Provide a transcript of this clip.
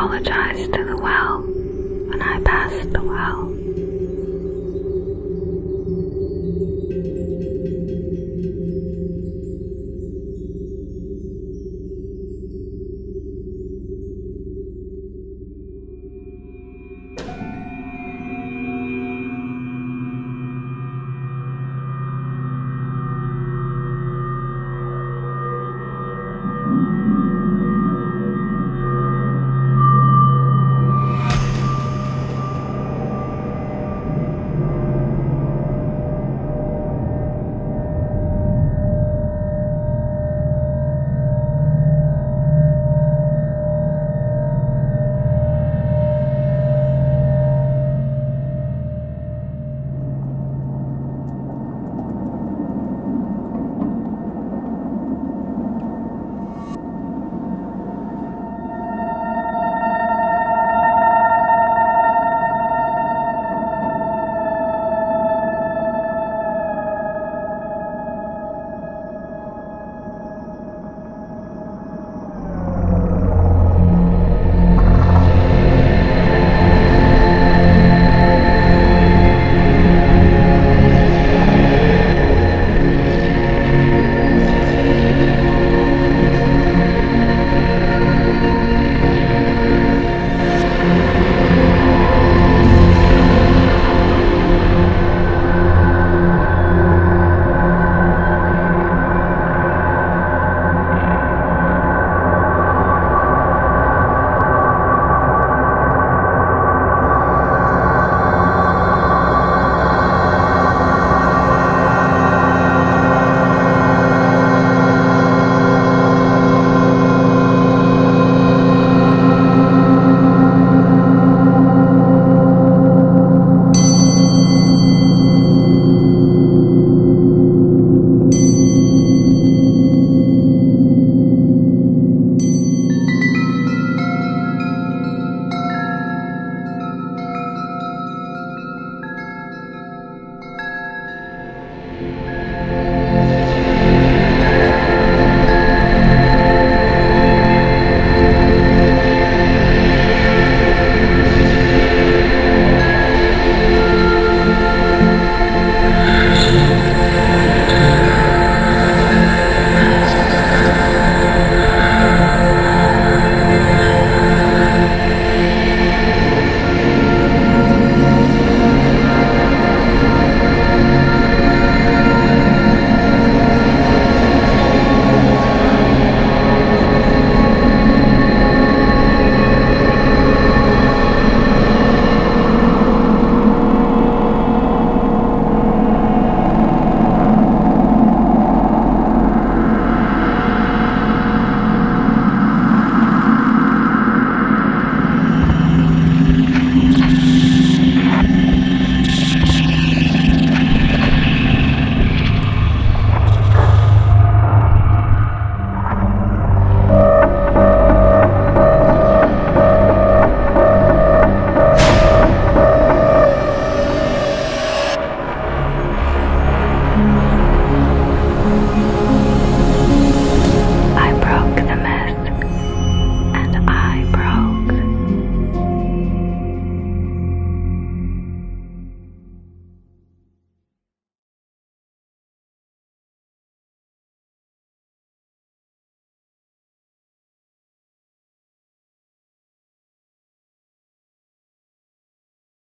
apologized to the well when I passed the well.